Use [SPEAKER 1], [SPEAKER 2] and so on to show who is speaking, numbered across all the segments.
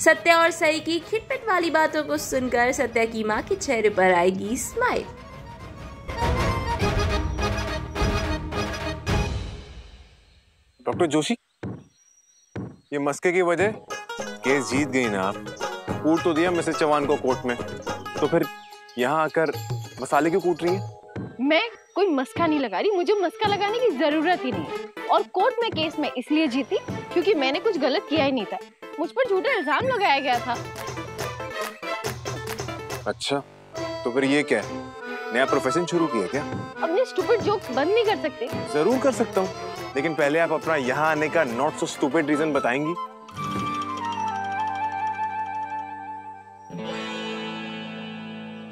[SPEAKER 1] सत्या और सई की खिटपिट वाली बातों को सुनकर सत्या की माँ के चेहरे पर आएगी स्माइल
[SPEAKER 2] डॉक्टर जोशी ये मस्के की वजह? केस जीत गई ना आप। कूट तो दिया मिसेस चौहान को कोर्ट में। तो फिर यहाँ आकर मसाले क्यों कूट रही है?
[SPEAKER 3] मैं कोई मस्का नहीं लगा रही मुझे मस्का लगाने की ज़रूरत ही नहीं। और कोर्ट में केस में इसलिए जीती क्योंकि मैंने कुछ गलत किया ही नहीं था। मुझ पर झूठा इल्ज़ाम लगाया गया था।
[SPEAKER 2] अच्छा तो फिर ये क्या है? नया प्रोफेशन शुरू किया? क्या
[SPEAKER 3] अपने स्टूपिड जोक्स बंद नहीं कर सकते।
[SPEAKER 2] ज़रूर कर सकता हूँ लेकिन पहले आप अपना यहाँ आने का नॉट सो स्टूपिड रीजन बताएँगी।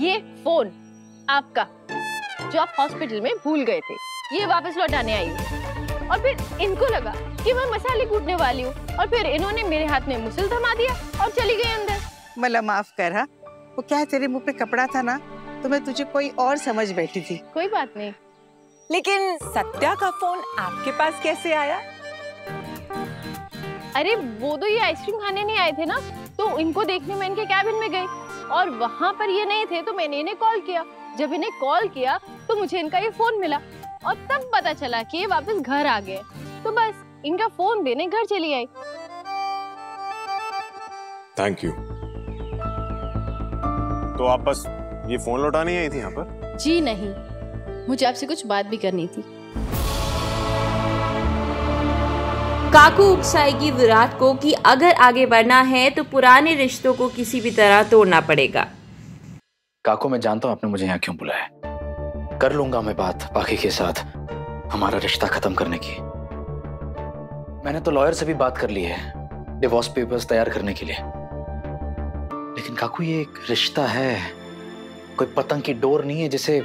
[SPEAKER 3] ये फ़ोन आपका जो आप हॉस्पिटल में भूल गए थे ये वापस लौटाने आई हूँ। और फिर इनको लगा कि मैं मसाले कूटने वाली हूँ। और फिर इन्होंने मेरे हाथ में मुसल थमा दिया और चली गई अंदर।
[SPEAKER 4] मला माफ़ कर हा? वो क्या है तेरे मुँह पे कपड़ा था ना? तो मैं तुझे कोई और समझ बैठी थी।
[SPEAKER 3] कोई बात नहीं।
[SPEAKER 5] लेकिन सत्या का फ़ोन आपके पास कैसे आया?
[SPEAKER 3] अरे वो तो ये आइसक्रीम खाने नहीं आए थे ना? तो इनको देखने में इनके कैबिन में गई। और वहाँ पर ये नहीं थे तो मैंने इन्हें कॉल किया। जब इन्हें कॉल किया तो मुझे इनका ये फ़ोन मिला और तब पता चला कि ये वापस घर आ गए। तो बस इनका फ़ोन देने घर चली आई।
[SPEAKER 2] थैंक यू तो आप बस ये फ़ोन लौटाने आई थी यहाँ पर?
[SPEAKER 3] जी नहीं। मुझे आपसे कुछ बात भी करनी थी।
[SPEAKER 1] काकू उकसाएगी विराट को कि अगर आगे बढ़ना है तो पुराने रिश्तों को किसी भी तरह तोड़ना पड़ेगा।
[SPEAKER 6] काको, मैं जानता हूँ आपने मुझे यहाँ क्यों बुलाया कर लूँगा मैं बात बाकी के साथ हमारा रिश्ता खत्म करने की। मैंने तो लॉयर से भी बात कर ली है डिवोर्स पेपर्स तैयार करने के लिए। लेकिन काकू, ये एक रिश्ता है, कोई पतंग की डोर नहीं है जिसे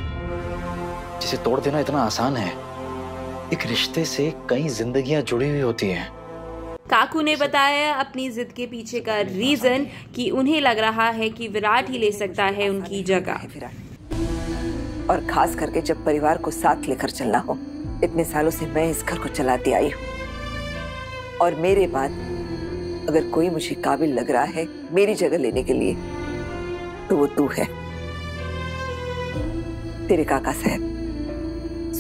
[SPEAKER 6] जिसे तोड़ देना इतना आसान है। एक रिश्ते से कई जिंदगियाँ जुड़ी हुई होती हैं।
[SPEAKER 1] काकू ने बताया अपनी जिद के पीछे का रीजन कि उन्हें लग रहा है कि विराट ही ले सकता है उनकी जगह।
[SPEAKER 5] और खास करके जब परिवार को साथ लेकर चलना हो इतने सालों से मैं इस घर को चलाती आई हूँ। और मेरे बाद अगर कोई मुझे काबिल लग रहा है मेरी जगह लेने के लिए तो वो तू है। तेरे काका साहब।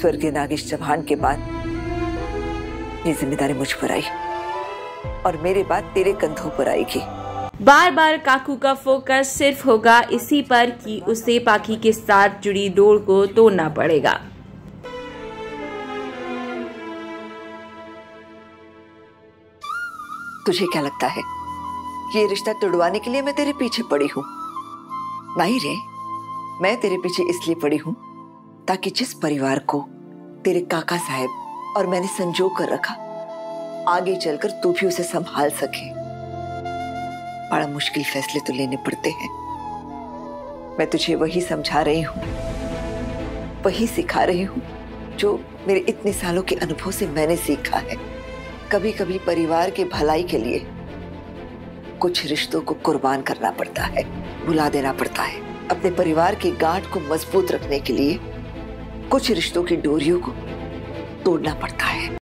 [SPEAKER 5] स्वर्गीय नागेश चौहान के बाद ये ज़िम्मेदारी मुझ पर आई और मेरे बाद तेरे कंधों पर आएगी।
[SPEAKER 1] बार बार काकू का फोकस सिर्फ़ होगा इसी पर कि उसे पाखी के साथ जुड़ी डोर को तोड़ना पड़ेगा।
[SPEAKER 5] तुझे क्या लगता है? ये रिश्ता तोड़वाने के लिए मैं तेरे पीछे पड़ी हूँ? नहीं रे मैं तेरे पीछे इसलिए पड़ी हूँ ताकि जिस परिवार को तेरे काका साहब और मैंने संजो कर रखा, आगे चलकर तू भी उसे संभाल सके। बड़ा मुश्किल फैसले तो लेने पड़ते हैं। मैं तुझे वही समझा रही हूँ, वही सिखा रही हूँ, जो मेरे इतने सालों के अनुभव से मैंने सीखा है। कभी कभी परिवार के भलाई के लिए कुछ रिश्तों को कुर्बान करना पड़ता है, भुला देना पड़ता है। अपने परिवार की गांठ को मज़बूत रखने के लिए कुछ रिश्तों की डोरियों को तोड़ना पड़ता है।